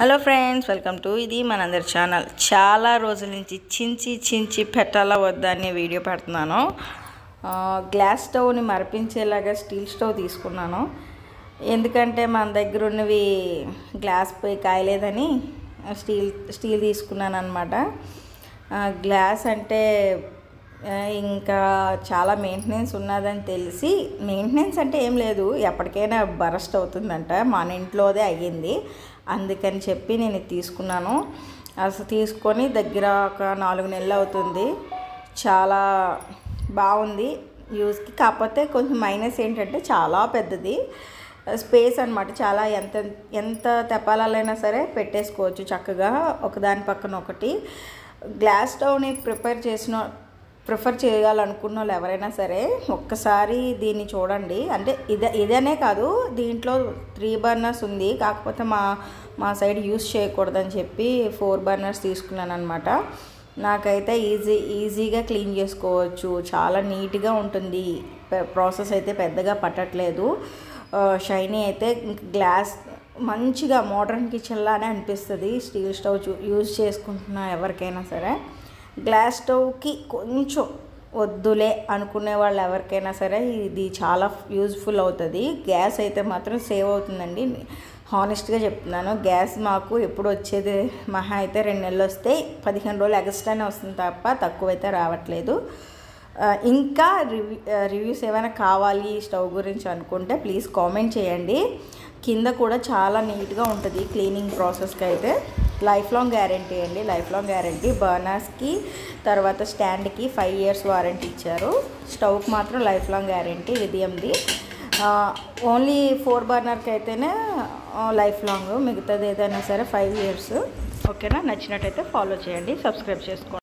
Hello friends welcome to ఇది మనందరి channel. చాలా రోజుల నుంచి చించి చించి పెట్టాలా వద్దా అనే వీడియో పెడుతున్నాను. గ్లాస్ స్టవ్ని మరిపించేలాగా స్టీల్ స్టవ్ తీసుకున్నాను. ఎందుకంటే మన దగ్గర ఉన్నవి గ్లాస్ పోయి కాయలేదని స్టీల్ స్టీల్ తీసుకున్నాను అనమాట గ్లాస్ అంటే ఇంకా చాలా మెయింటెనెన్స్ ఉన్నదని తెలిసి మెయింటెనెన్స్ అంటే ఏం లేదు. ఎప్పటికైనా బరస్ట్ అవుతుందంట. మన ఇంట్లోదే అయ్యింది. అందుకని చెప్పి నేను తీసుకున్నాను. అసలు తీసుకొని దగ్గర ఒక నాలుగు నెలలు అవుతుంది. చాలా బాగుంది. యూస్కి కాకపోతే కొంచెం మైనస్ ఏంటంటే చాలా పెద్దది. స్పేస్ అనమాట చాలా ఎంత ఎంత తెప్పాలైనా సరే పెట్టేసుకోవచ్చు చక్కగా. ఒకదాని పక్కన ఒకటి. గ్లాస్ స్టవ్ని ప్రిపేర్ చేసిన ప్రిఫర్ చేయాలనుకున్న వాళ్ళు ఎవరైనా సరే ఒక్కసారి దీన్ని చూడండి. అంటే ఇదే ఇదనే కాదు దీంట్లో త్రీ బర్నర్స్ ఉంది. కాకపోతే మా మా సైడ్ యూస్ చేయకూడదని చెప్పి ఫోర్ బర్నర్స్ తీసుకున్నాను అనమాట నాకైతే ఈజీ ఈజీగా క్లీన్ చేసుకోవచ్చు. చాలా నీట్గా ఉంటుంది. ప్రాసెస్ అయితే పెద్దగా పట్టట్లేదు. షైనీ అయితే గ్లాస్ మంచిగా మోడర్న్ కిచెన్లానే అనిపిస్తుంది. స్టీల్ స్టవ్ యూజ్ చేసుకుంటున్న ఎవరికైనా సరే. గ్లాస్ స్టవ్కి కొంచెం వద్దులే అనుకునే వాళ్ళు ఎవరికైనా సరే ఇది చాలా యూజ్ఫుల్ అవుతుంది. గ్యాస్ అయితే మాత్రం సేవ్ అవుతుందండి. హానెస్ట్గా చెప్తున్నాను. గ్యాస్ మాకు ఎప్పుడు వచ్చేది మహా అయితే రెండు నెలలు వస్తే పదిహేను రోజులు ఎక్స్ట్రానే వస్తుంది తప్ప తక్కువైతే రావట్లేదు. ఇంకా రివ్యూ రివ్యూస్ ఏమైనా కావాలి ఈ స్టవ్ గురించి అనుకుంటే ప్లీజ్ కామెంట్ చేయండి. కింద కూడా చాలా నీట్గా ఉంటుంది క్లీనింగ్ ప్రాసెస్కి అయితే. లైఫ్ లాంగ్ గ్యారంటీ అండి. Life long guarantee. బర్నర్స్కి తర్వాత స్టాండ్కి ఫైవ్ ఇయర్స్ వారంటీ ఇచ్చారు. స్టవ్కి మాత్రం లైఫ్ లాంగ్ గ్యారంటీ విధియంది ఓన్లీ ఫోర్ బర్నర్కి అయితేనే లైఫ్ లాంగ్ మిగతాది ఏదైనా సరే ఫైవ్ ఇయర్స్. ఓకేనా? నచ్చినట్టయితే ఫాలో చేయండి. సబ్స్క్రైబ్ చేసుకోండి.